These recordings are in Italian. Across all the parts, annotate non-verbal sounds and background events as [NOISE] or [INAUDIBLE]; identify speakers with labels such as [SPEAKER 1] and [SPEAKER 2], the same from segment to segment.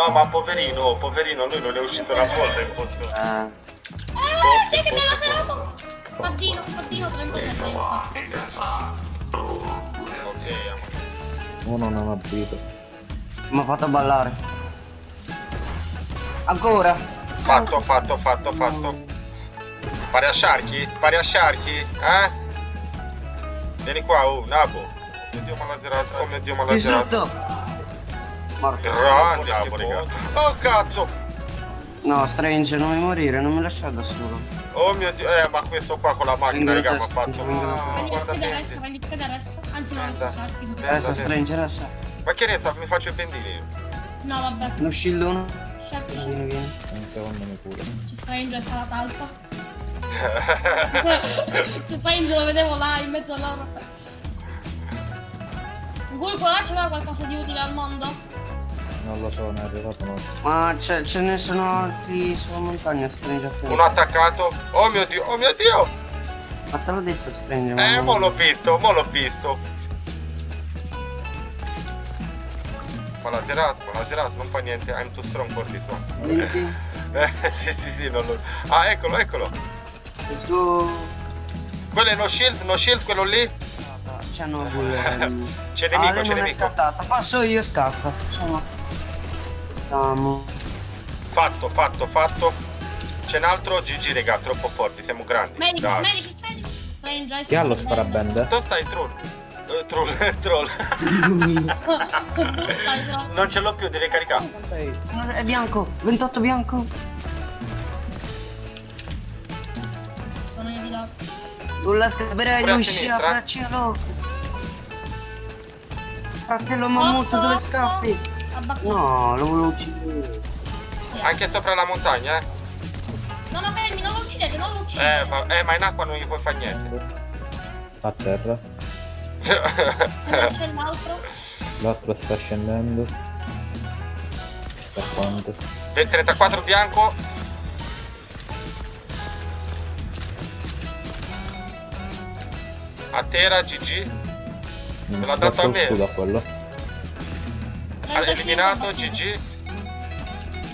[SPEAKER 1] No, ma poverino, poverino, lui non è uscito una volta in posto.
[SPEAKER 2] Eh.
[SPEAKER 3] Eh, chi è che me l'ha salato? Paddino, paddino 36.
[SPEAKER 1] Ok,
[SPEAKER 4] Uno non ha abito.
[SPEAKER 2] Mi ha fatto ballare. Ancora.
[SPEAKER 1] fatto, fatto, fatto, fatto. Spari a Sharky? Spari a Sharky? Eh? Vieni qua, oh, Nabo. Oh mio dio, ma laserata. Oh mio dio, ma laserata.
[SPEAKER 2] Distrutto. Morto.
[SPEAKER 1] Grande, Abo, raga. Oh cazzo!
[SPEAKER 2] No, Strange, non mi morire, non mi lasciare da solo.
[SPEAKER 1] Oh mio dio, eh, ma questo qua con la macchina, raga, mi ha fatto.
[SPEAKER 3] di
[SPEAKER 1] guarda bene.
[SPEAKER 3] adesso, vai scheda adesso. Anzi, no,
[SPEAKER 1] Merda.
[SPEAKER 3] adesso.
[SPEAKER 2] Strange, adesso.
[SPEAKER 1] Ma che ne sa, mi faccio i pendini io.
[SPEAKER 3] No, vabbè.
[SPEAKER 2] Shield uno.
[SPEAKER 3] Sharky,
[SPEAKER 2] Vieni, vieni.
[SPEAKER 4] Un secondo mi cura.
[SPEAKER 3] ci Strange fa la talpa. Ci Strange lo vedevo là in mezzo a loro. Gulpo là c'aveva qualcosa di utile al mondo?
[SPEAKER 4] Non lo so, ne è arrivato uno.
[SPEAKER 2] Ma ce, ce ne sono altri sulla montagna, Strange. a fianco.
[SPEAKER 1] Uno attaccato. Oh mio dio, oh mio dio!
[SPEAKER 2] Ma te l'ho detto Strange.
[SPEAKER 1] Eh, mo l'ho visto, mo l'ho visto. Ma la serata, ma la serata, non fa niente, I'm too strong for this one. [LAUGHS] Eh, sì, sì, sì, non lo... Ah, eccolo, eccolo.
[SPEAKER 2] Su...
[SPEAKER 1] Quello è no shield, no shield, quello lì.
[SPEAKER 2] C'hanno due... [LAUGHS]
[SPEAKER 1] C'è
[SPEAKER 2] Ah,
[SPEAKER 1] nemico,
[SPEAKER 2] lei
[SPEAKER 1] c'è
[SPEAKER 2] non è
[SPEAKER 1] nemico.
[SPEAKER 2] scattata. Passo io, scatta. Stiamo.
[SPEAKER 1] Fatto, fatto, fatto. C'è un altro, GG, raga, troppo forti, siamo grandi.
[SPEAKER 3] Medici,
[SPEAKER 1] Dai.
[SPEAKER 3] Strange, hai
[SPEAKER 4] Chi ha lo
[SPEAKER 3] fatto
[SPEAKER 4] sparabende?
[SPEAKER 1] Dove stai, troll? Eh, troll, [LAUGHS] troll. [LAUGHS]
[SPEAKER 3] stai,
[SPEAKER 1] non ce l'ho più, deve caricare.
[SPEAKER 2] È bianco. 28 bianco. Non la scapperei,
[SPEAKER 1] Pure a sinistra.
[SPEAKER 2] fratello. Mammut, dove scappi? No, lo volevo uccidere.
[SPEAKER 1] Anche sopra la montagna, eh.
[SPEAKER 3] No, no, fermi, non lo uccidete, non lo uccidete.
[SPEAKER 1] Eh, ma, eh, ma in acqua non gli puoi fare niente.
[SPEAKER 4] A terra.
[SPEAKER 3] C'è l'altro?
[SPEAKER 4] L'altro sta scendendo. Da quanto?
[SPEAKER 1] Del 34 bianco. A Tera, GG.
[SPEAKER 4] Non
[SPEAKER 1] Me l'ha dato a me.
[SPEAKER 4] scudo a quello.
[SPEAKER 1] Ha eliminato, GG.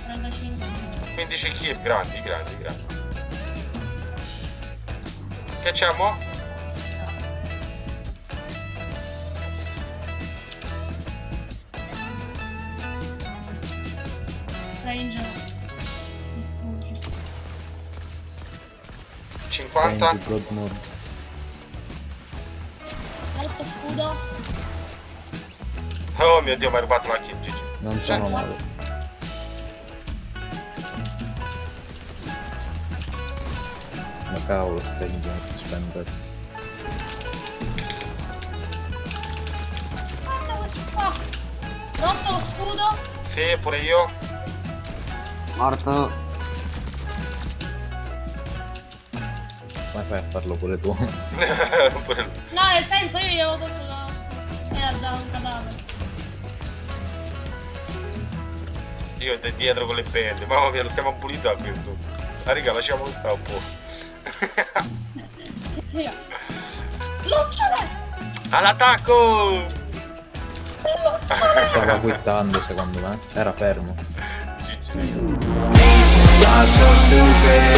[SPEAKER 3] 35.
[SPEAKER 1] 15 kill, grandi, grandi, grandi. Che c'è mo?
[SPEAKER 3] Distruggi.
[SPEAKER 1] 50.
[SPEAKER 4] Prendi Blood Moon.
[SPEAKER 3] Alto scudo.
[SPEAKER 1] Oh mio dio, mi ha rubato la kill, GG.
[SPEAKER 4] Non sono male. Ma cavolo, stai in spendere.
[SPEAKER 3] Guarda questo qua. Rotto lo scudo.
[SPEAKER 1] Sì, pure io.
[SPEAKER 2] Morto.
[SPEAKER 4] Come fai a farlo pure tu? [LAUGHS]
[SPEAKER 3] No, nel senso io gli avevo detto lo scudo. Era già un cadavere.
[SPEAKER 1] Io da dietro con le penne. Mamma mia, lo stiamo pulito questo. Ah, raga, lasciamo stare un po'.
[SPEAKER 3] Via. Lucciole!
[SPEAKER 1] All'attacco! [LAUGHS]
[SPEAKER 4] Stava quittando secondo me. Era fermo.
[SPEAKER 1] GG.